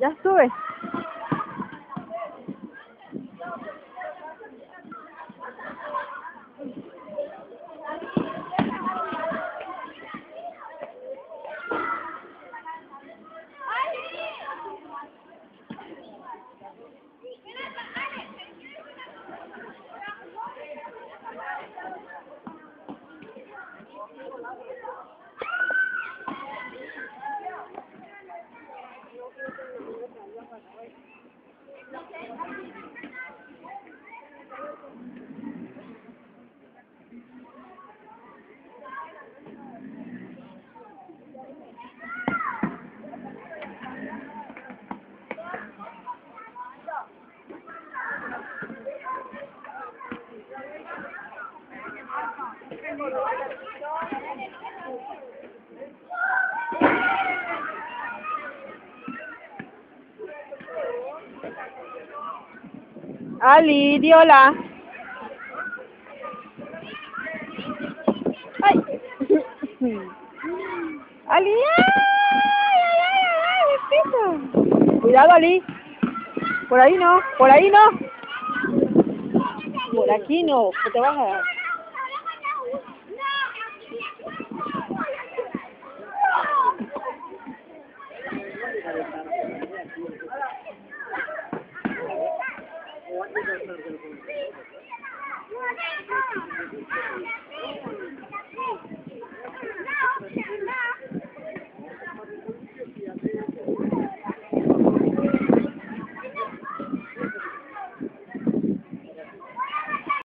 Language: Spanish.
Ya sube. Ali, di hola. Ay. Ali, ay, ay, ay. Cuidado, Ali. Por ahí no, por ahí no. Por aquí no, que te vas a dar. No.